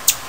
you